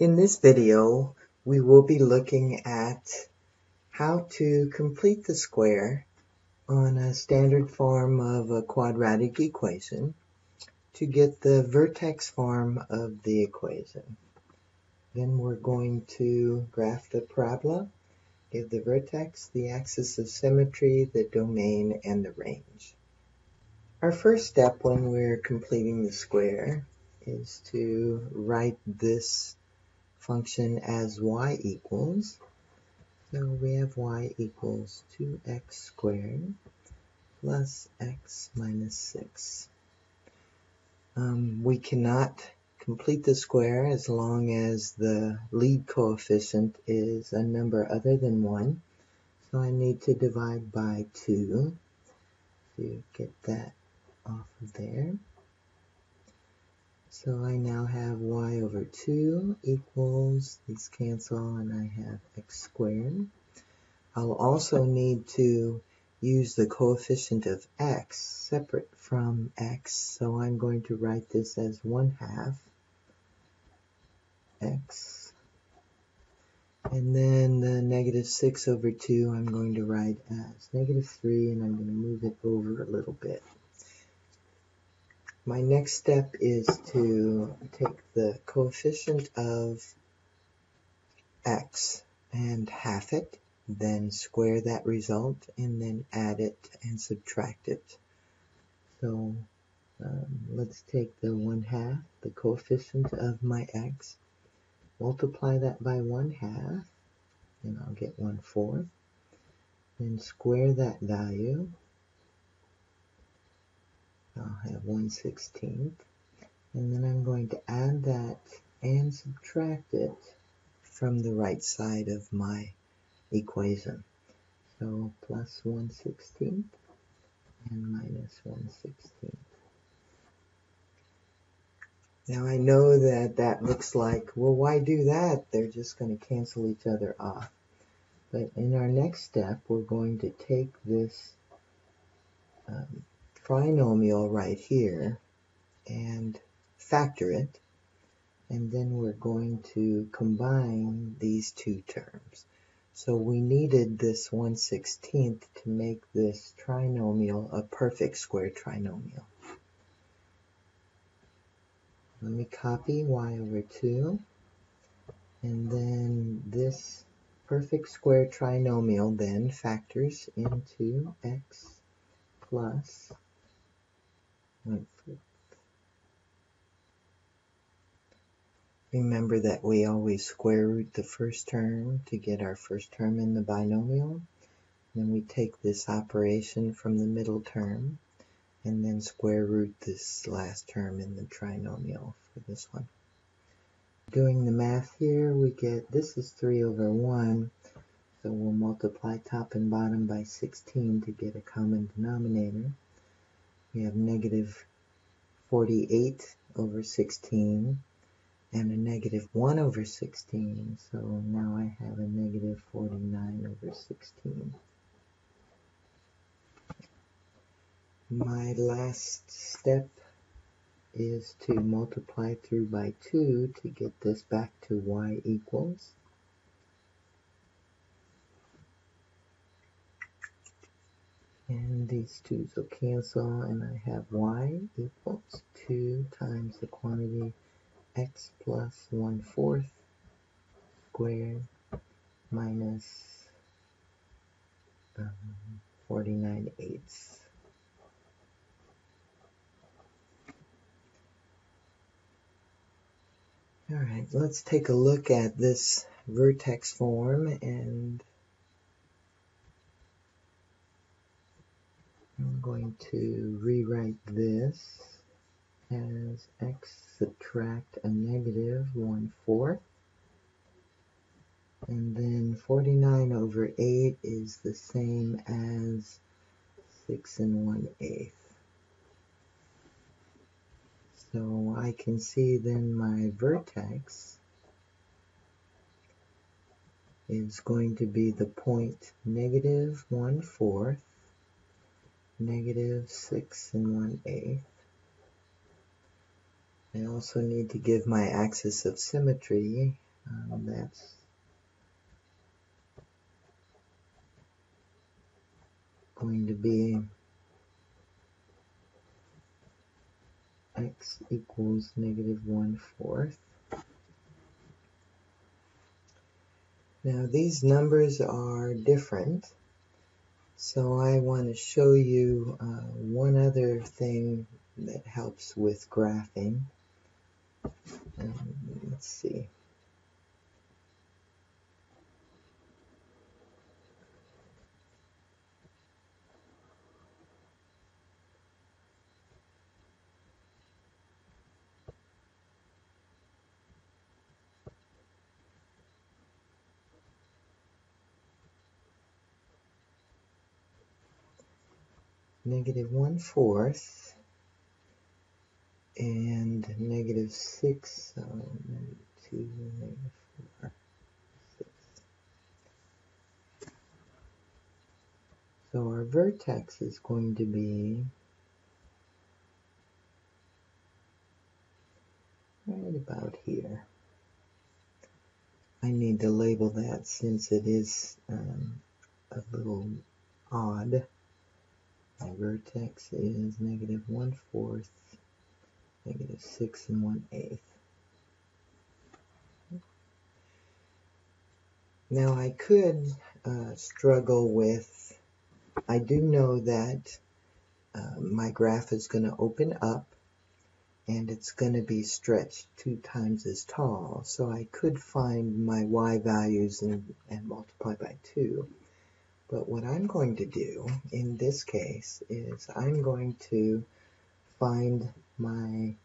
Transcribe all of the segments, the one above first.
In this video, we will be looking at how to complete the square on a standard form of a quadratic equation to get the vertex form of the equation. Then we're going to graph the parabola, give the vertex, the axis of symmetry, the domain, and the range. Our first step when we're completing the square is to write this function as y equals. So we have y equals 2x squared plus x minus 6. Um, we cannot complete the square as long as the lead coefficient is a number other than 1. So I need to divide by 2 to get that off of there. So I now have y over 2 equals, these cancel, and I have x squared. I'll also need to use the coefficient of x separate from x, so I'm going to write this as 1 half x. And then the negative 6 over 2 I'm going to write as negative 3, and I'm going to move it over a little bit. My next step is to take the coefficient of x and half it, then square that result, and then add it and subtract it. So um, let's take the 1 half, the coefficient of my x, multiply that by 1 half, and I'll get 1 fourth, then square that value, I'll have 1 16th. And then I'm going to add that and subtract it from the right side of my equation. So plus 1 16th and minus 1 16th. Now I know that that looks like, well, why do that? They're just going to cancel each other off. But in our next step, we're going to take this um, trinomial right here and factor it. And then we're going to combine these two terms. So we needed this 1 16th to make this trinomial a perfect square trinomial. Let me copy y over 2. And then this perfect square trinomial then factors into x plus Hmm. Remember that we always square root the first term to get our first term in the binomial. Then we take this operation from the middle term and then square root this last term in the trinomial for this one. Doing the math here, we get, this is 3 over 1, so we'll multiply top and bottom by 16 to get a common denominator we have negative 48 over 16 and a negative 1 over 16. So now I have a negative 49 over 16. My last step is to multiply through by 2 to get this back to y equals and these twos will cancel and I have y equals 2 times the quantity x plus 1 fourth squared minus um, 49 eighths. Alright, let's take a look at this vertex form and I'm going to rewrite this as x subtract a negative 1 fourth. And then 49 over 8 is the same as 6 and 1 eighth. So I can see then my vertex is going to be the point negative 1 fourth negative 6 and 1 eighth. I also need to give my axis of symmetry Um, that's going to be x equals negative one-fourth. Now these numbers are different, so I want to show you uh, one other thing that helps with graphing. Um, let's see. Negative one-fourth and negative 6, so negative 2, negative 4, 6. So our vertex is going to be right about here. I need to label that since it is um, a little odd. My vertex is negative one-fourth, negative six and one-eighth. Now I could uh, struggle with, I do know that uh, my graph is going to open up and it's going to be stretched two times as tall. So I could find my y values and, and multiply by 2. But what I'm going to do in this case is I'm going to find my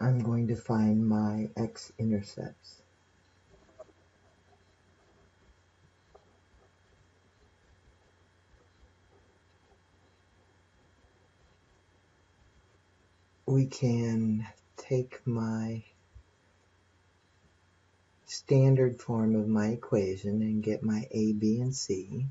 I'm going to find my x-intercepts. We can take my standard form of my equation and get my a, b, and c.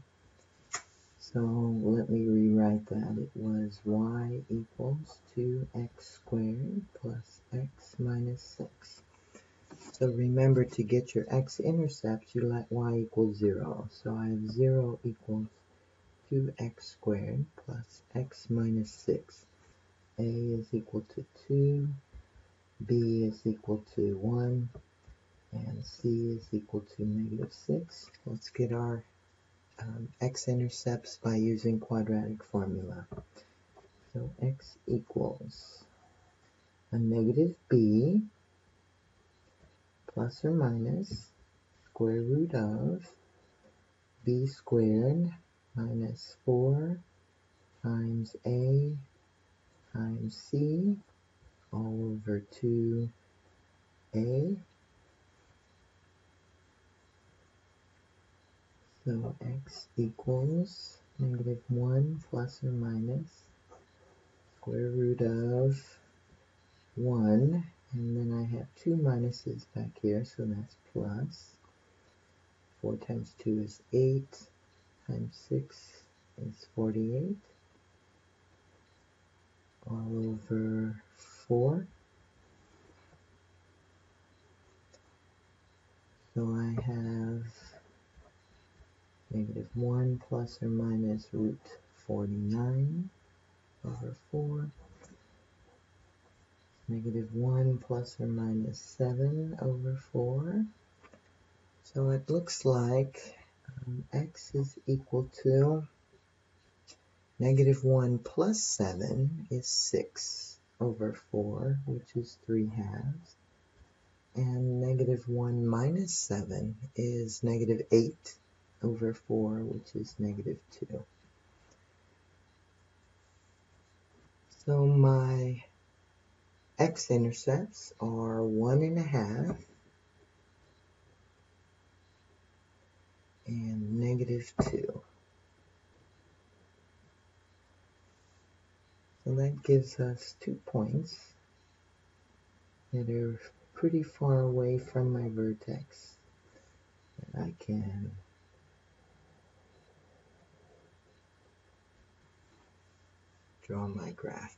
So let me rewrite that. It was y equals 2x squared plus x minus 6. So remember to get your x-intercepts, you let y equal 0. So I have 0 equals 2x squared plus x minus 6 a is equal to 2, b is equal to 1, and c is equal to negative 6. Let's get our um, x-intercepts by using quadratic formula. So x equals a negative b plus or minus square root of b squared minus 4 times a times c all over 2a. So x equals negative 1 plus or minus square root of 1. And then I have two minuses back here, so that's plus. 4 times 2 is 8, times 6 is 48 all over 4. So I have negative 1 plus or minus root 49 over 4. Negative 1 plus or minus 7 over 4. So it looks like um, x is equal to Negative 1 plus 7 is 6 over 4, which is 3 halves. And negative 1 minus 7 is negative 8 over 4, which is negative 2. So my x-intercepts are 1 and a half and negative 2. So that gives us two points. that are pretty far away from my vertex that I can draw my graph.